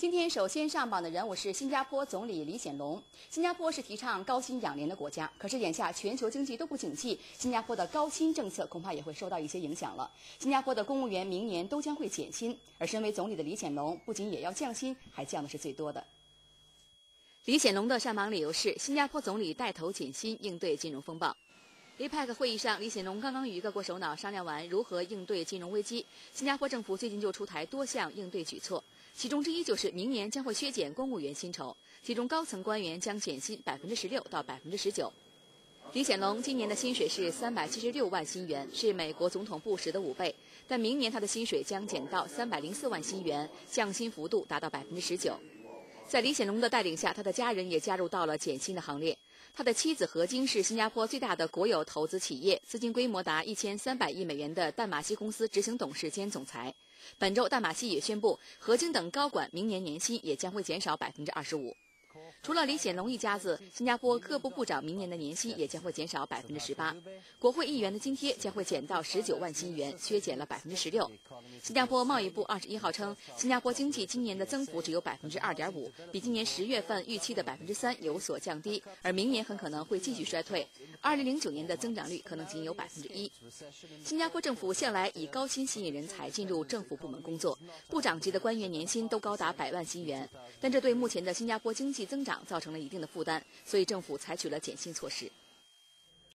今天首先上榜的人物是新加坡总理李显龙。新加坡是提倡高薪养廉的国家，可是眼下全球经济都不景气，新加坡的高薪政策恐怕也会受到一些影响了。新加坡的公务员明年都将会减薪，而身为总理的李显龙不仅也要降薪，还降的是最多的。李显龙的上榜理由是新加坡总理带头减薪，应对金融风暴。APEC 会议上，李显龙刚刚与各国首脑商量完如何应对金融危机，新加坡政府最近就出台多项应对举措。其中之一就是明年将会削减公务员薪酬，其中高层官员将减薪百分之十六到百分之十九。李显龙今年的薪水是三百七十六万新元，是美国总统布什的五倍，但明年他的薪水将减到三百零四万新元，降薪幅度达到百分之十九。在李显龙的带领下，他的家人也加入到了减薪的行列。他的妻子何晶是新加坡最大的国有投资企业，资金规模达一千三百亿美元的淡马锡公司执行董事兼总裁。本周，淡马锡也宣布，何晶等高管明年年薪也将会减少百分之二十五。除了李显龙一家子，新加坡各部部长明年的年薪也将会减少百分之十八，国会议员的津贴将会减到十九万新元，削减了百分之十六。新加坡贸易部二十一号称，新加坡经济今年的增幅只有百分之二点五，比今年十月份预期的百分之三有所降低，而明年很可能会继续衰退。二零零九年的增长率可能仅有百分之一。新加坡政府向来以高薪吸引人才进入政府部门工作，部长级的官员年薪都高达百万新元，但这对目前的新加坡经济增长造成了一定的负担，所以政府采取了减薪措施。